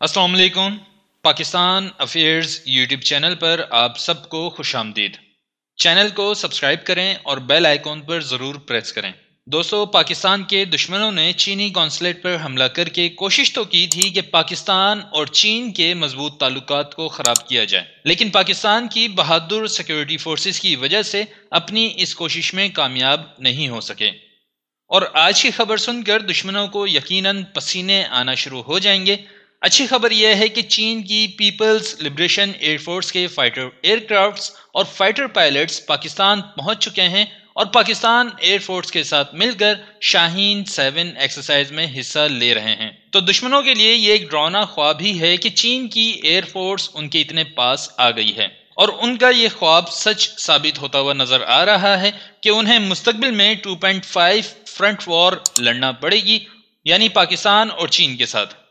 السلام علیکم، Pakistan affairs YouTube channel پر آپ سب کو خوش آمدید۔ چینل کو سبسکرائب کریں اور بیل آئیکن پر ضرور پریس کریں۔ دوستو، پاکستان کے دشمنوں نے چینی کونسلیٹ پر حملہ کر کے کوشش تو کی تھی کہ پاکستان اور چین کے مضبوط تعلقات کو خراب کیا جائے۔ لیکن پاکستان کی بہادر سیکیورٹی فورسز کی وجہ سے اپنی اس کوشش میں کامیاب نہیں ہو سکے۔ اور آج کی خبر سن کر دشمنوں کو یقیناً پسینے آنا شروع ہو جائیں گے۔ اچھی خبر یہ ہے کہ چین کی پیپلز لبریشن ایئر فورس کے فائٹر ایئر کرافٹس اور فائٹر پائلٹس پاکستان پہنچ چکے ہیں اور پاکستان ایئر فورس کے ساتھ مل کر شاہین سیون ایکسرسائز میں حصہ لے رہے ہیں۔ تو دشمنوں کے لیے یہ ایک ڈرونا خواب ہی ہے کہ چین کی ایئر فورس ان کے اتنے پاس آ گئی ہے اور ان کا یہ خواب سچ ثابت ہوتا ہوا نظر آ رہا ہے کہ انہیں مستقبل میں 2.5 فرنٹ وار لڑنا پڑے گی یعنی پاکستان اور چین کے ساتھ۔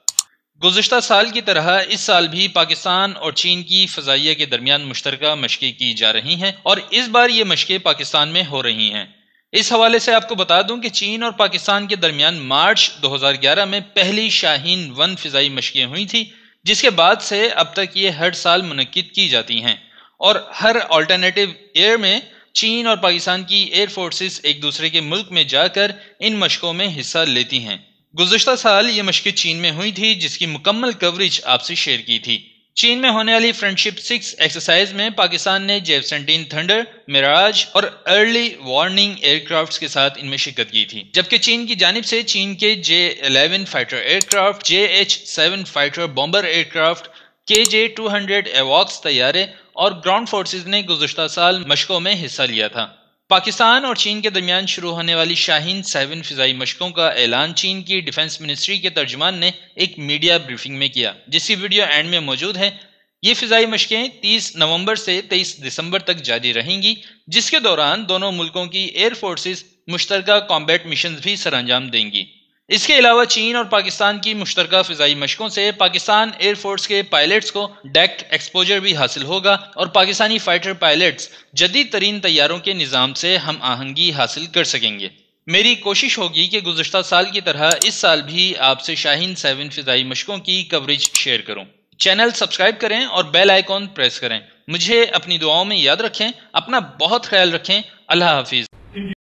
گزشتہ سال کی طرح اس سال بھی پاکستان اور چین کی فضائیہ کے درمیان مشترکہ مشقیں کی جا رہی ہیں اور اس بار یہ مشقیں پاکستان میں ہو رہی ہیں۔ اس حوالے سے آپ کو بتا دوں کہ چین اور پاکستان کے درمیان مارچ دو ہزار گیارہ میں پہلی شاہین ون فضائی مشقیں ہوئی تھی جس کے بعد سے اب تک یہ ہر سال منعقد کی جاتی ہیں۔ اور ہر آلٹرنیٹو ایئر میں چین اور پاکستان کی ایئر فورسز ایک دوسرے کے ملک میں جا کر ان مشقوں میں حصہ لیتی ہیں۔ گزشتہ سال یہ مشقیں چین میں ہوئی تھی، جس کی مکمل کوریج آپ سے شیئر کی تھی۔ چین میں ہونے والی فرینڈشپ سکس ایکسرسائز میں پاکستان نے جیف سینٹین تھنڈر میراج اور ارلی وارننگ ایئر کرافٹ کے ساتھ ان میں شرکت کی تھی۔ جبکہ چین کی جانب سے چین کے J eleven fighter aircraft J H seven fighter bomber aircraft کے جے ٹو ہنڈریڈ ایواکس طیارے اور گراؤنڈ فورسز نے گزشتہ سال مشقوں میں حصہ لیا تھا۔ پاکستان اور چین کے درمیان شروع ہونے والی شاہین سیون فضائی مشقوں کا اعلان چین کی ڈیفنس منسٹری کے ترجمان نے ایک میڈیا بریفنگ میں کیا، جس کی ویڈیو اینڈ میں موجود ہے۔ یہ فضائی مشقیں تیس نومبر سے تیئیس دسمبر تک جاری رہیں گی، جس کے دوران دونوں ملکوں کی ایئر فورسز مشترکہ کامبیٹ مشنز بھی سر انجام دیں گی۔ اس کے علاوہ چین اور پاکستان کی مشترکہ فضائی مشقوں سے پاکستان ایئر فورس کے پائلٹس کو ڈیکٹ ایکسپوجر بھی حاصل ہوگا اور پاکستانی فائٹر پائلٹس جدید ترین طیاروں کے نظام سے ہم آہنگی حاصل کر سکیں گے۔ میری کوشش ہوگی کہ گزشتہ سال کی طرح اس سال بھی آپ سے شاہین سیون فضائی مشقوں کی کوریج شیئر کروں۔ چینل سبسکرائب کریں اور بیل آئیکن پریس کریں۔ مجھے اپنی دعاؤں میں یاد رکھیں، اپنا بہت خیال رکھیں۔ اللہ حافظ۔